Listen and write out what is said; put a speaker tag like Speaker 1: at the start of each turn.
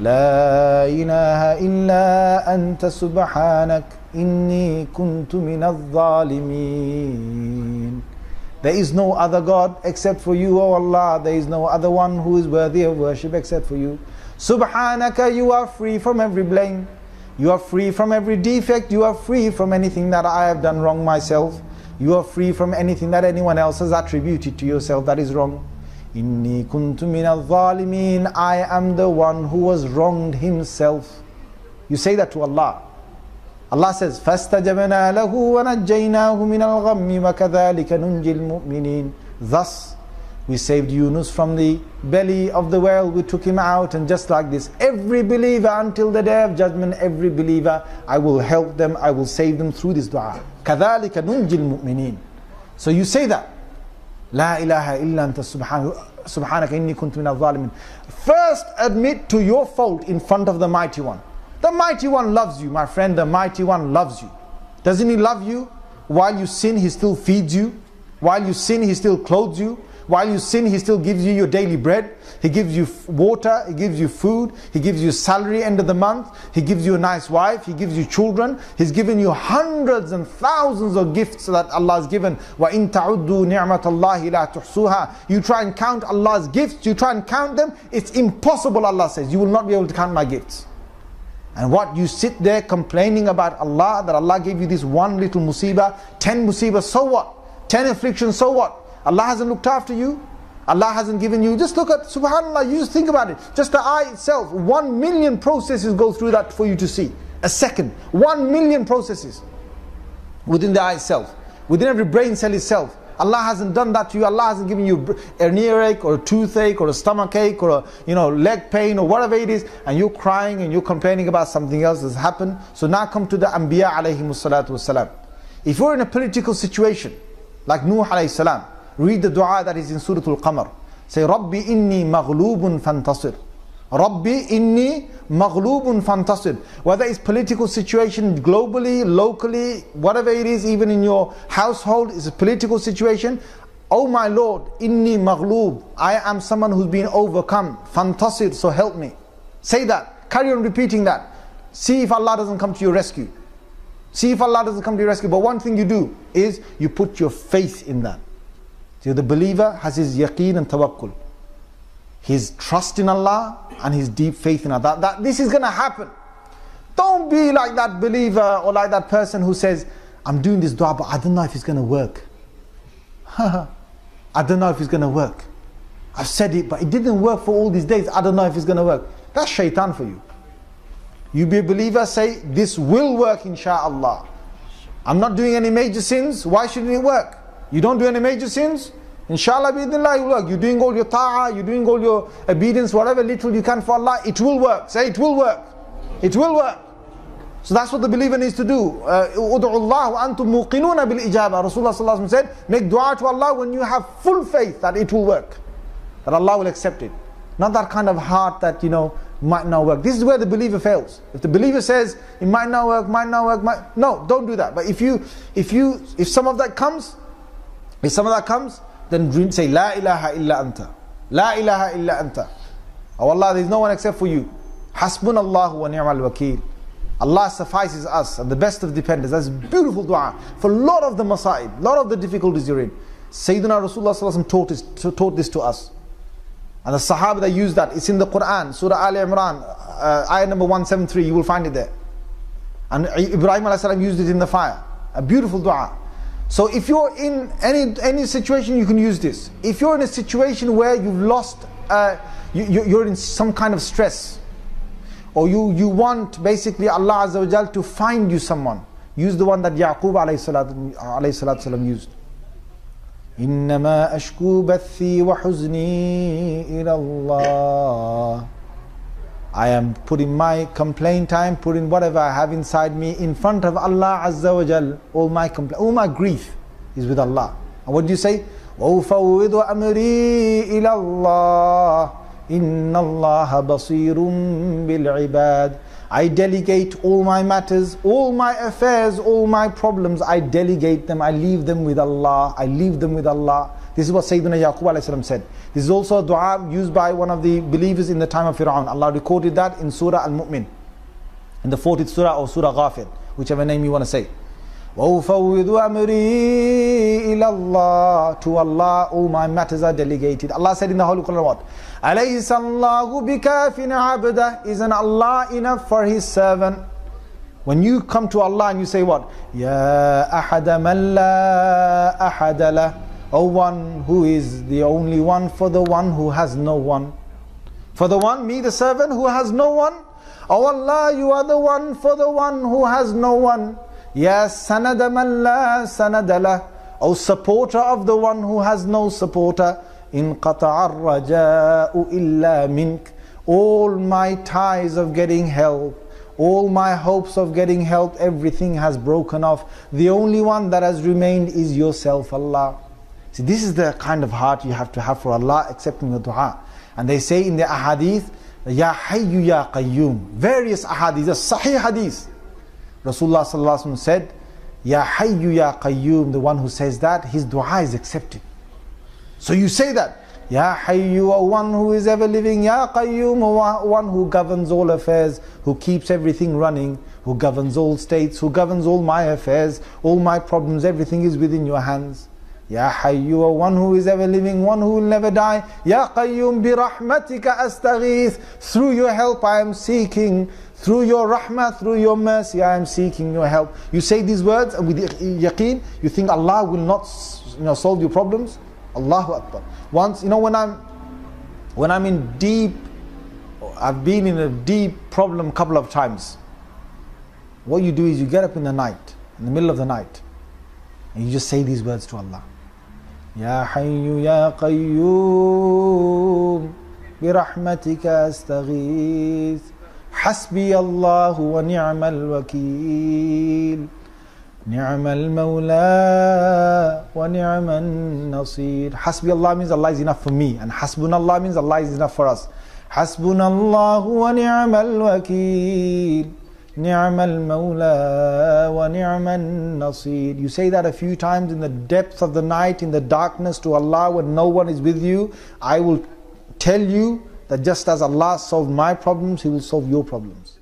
Speaker 1: لا إله إلا أنت سبحانك إني كنت من الظالمين There is no other God except for you, O Allah. There is no other one who is worthy of worship except for you. Subhanaka, you are free from every blame. You are free from every defect. You are free from anything that I have done wrong myself. You are free from anything that anyone else has attributed to yourself that is wrong. Inni kuntu min al I am the one who was wronged himself. You say that to Allah. Allah says, فَاسْتَجَبْنَا لَهُ وَنَجَّيْنَاهُ مِنَ الْغَمِّ وَكَذَلِكَ نُنْجِي الْمُؤْمِنِينَ Thus, we saved Yunus from the belly of the whale, we took him out, and just like this, every believer until the day of judgment, every believer, I will help them, I will save them through this dua. كَذَلِكَ نُنْجِي الْمُؤْمِنِينَ So you say that. لا إله إلا أنت سبحانك إني كنت من الظالمين. First admit to your fault in front of the mighty one. The mighty one loves you, my friend. The mighty one loves you. Doesn't he love you? While you sin, he still feeds you. While you sin, he still clothes you. While you sin, he still gives you your daily bread. He gives you water. He gives you food. He gives you salary end of the month. He gives you a nice wife. He gives you children. He's given you hundreds and thousands of gifts that Allah has given. وَإِن تَعُدُّوا نِعْمَةَ اللَّهِ لَا تُحْصُوهَا You try and count Allah's gifts. You try and count them. It's impossible, Allah says. You will not be able to count my gifts. And what you sit there complaining about Allah, that Allah gave you this one little musibah, ten musibah, so what? Ten afflictions, so what? Allah hasn't looked after you. Allah hasn't given you. Just look at, subhanAllah, you just think about it. Just the eye itself, one million processes go through that for you to see. A second. One million processes within the eye itself, within every brain cell itself. Allah hasn't done that to you. Allah hasn't given you an earache or a toothache or a stomach ache or a you know leg pain or whatever it is, and you're crying and you're complaining about something else that's happened. So now come to the Anbiya alayhi salatu. If you're in a political situation, like Nuh alayhi salam, read the dua that is in Surah Al-Qamar. Say, Rabbi inni maghlubun fantasir. Rabbi inni maghlubun fantasir. Whether it's political situation globally, locally, whatever it is, even in your household, is a political situation. Oh my Lord, inni maghlub. I am someone who's been overcome. Fantasir, so help me. Say that. Carry on repeating that. See if Allah doesn't come to your rescue. See if Allah doesn't come to your rescue. But one thing you do is you put your faith in that. So the believer has his yaqeen and tawakkul his trust in Allah and his deep faith in Allah. That, that this is going to happen. Don't be like that believer or like that person who says, I'm doing this dua, but I don't know if it's going to work. I don't know if it's going to work. I've said it, but it didn't work for all these days. I don't know if it's going to work. That's shaitan for you. You be a believer, say, This will work, insha'Allah. I'm not doing any major sins. Why shouldn't it work? You don't do any major sins? Inshallah, bi'idhnillah, it will work. You're doing all your ta'ah, you're doing all your obedience, whatever little you can for Allah, it will work. Say, it will work. It will work. So that's what the believer needs to do. Uh, antum muqinuna bil ijaba. Rasulullah said, make dua to Allah when you have full faith that it will work. That Allah will accept it. Not that kind of heart that, you know, might not work. This is where the believer fails. If the believer says it might not work, might not work, might no, don't do that. But if you if you if some of that comes, if some of that comes, then say La ilaha illa anta. La ilaha illa anta. Oh Allah, there is no one except for you. Hasbun Allah wa ni'mal wakil. Allah suffices us and the best of dependents. That's beautiful dua for a lot of the masa'ib, a lot of the difficulties you're in. Sayyidina Rasulullah taught this, taught this to us. And the Sahaba that use that, it's in the Quran, Surah Al Imran, uh, ayah number 173, you will find it there. And Ibrahim used it in the fire. A beautiful dua. So if you're in any any situation, you can use this. If you're in a situation where you've lost, uh, you, you're in some kind of stress, or you, you want basically Allah Azza wa Jal to find you someone, use the one that Yaqub alayhi salatu used. إنما أشكو بثي وحزني إلى الله I am putting my complaint time, putting whatever I have inside me in front of Allah Azza wa Jal. All my complaint, all my grief is with Allah. And what do you say? وَأُفَوِّضُ أَمْرِي إِلَى اللَّهِ إِنَّ اللَّهَ بَصِيرٌ بِالْعِبَادِ I delegate all my matters, all my affairs, all my problems, I delegate them, I leave them with Allah, I leave them with Allah. This is what Sayyidina Yaqub said. This is also a dua used by one of the believers in the time of Fir'aun. Allah recorded that in Surah Al-Mu'min, in the 40th Surah or Surah Ghafir, whichever name you want to say. وَأُفَوِّضُ أَمْرِي إِلَى اللَّهِ To Allah all my matters are delegated. Allah said in the Holy Quran what? أَلَيْسَ اللَّهُ بِكَافٍ عَبْدَهِ Isn't Allah enough for His servant? When you come to Allah and you say what? Ya ahada man la ahada la. O one who is the only one for the one who has no one. For the one, me the servant who has no one. O Allah, you are the one for the one who has no one. Yes, sanada man la sanada. O supporter of the one who has no supporter. In raja'u illa mink. All my ties of getting help all my hopes of getting help, everything has broken off. The only one that has remained is yourself, Allah. See, this is the kind of heart you have to have for Allah, accepting the dua. And they say in the ahadith, Ya Hayyu Ya Qayyum. Various ahadith, sahih hadith. Rasulullah said, Ya Hayyu Ya Qayyum, the one who says that, his dua is accepted. So you say that. Ya Hayyu, O one who is ever living, Ya Qayyum, O one who governs all affairs, who keeps everything running, who governs all states, who governs all my affairs, all my problems, everything is within your hands. Ya Hayyu, one who is ever living, one who will never die. Ya Qayyum, bi rahmatika astaghith. Through your help I am seeking. Through your rahmah, through your mercy, I am seeking your help. You say these words and with yaqeen, you think Allah will not you know, solve your problems? Allahu Akbar. Once, you know, when I'm when I'm in deep, I've been in a deep problem a couple of times. What you do is you get up in the night, in the middle of the night, and you just say these words to Allah. Ya Hayyu Ya Qayyum برحمتك أستغيث. حسبي الله ونعم الوكيل. نعم المولى ونعم النصير. حسبي Allah means Allah is enough for me. And حسبنا Allah means Allah is enough for us. حسبنا الله ونعم الوكيل. al-Mawla wa. You say that a few times in the depth of the night, in the darkness to Allah when no one is with you. I will tell you that just as Allah solved my problems, He will solve your problems.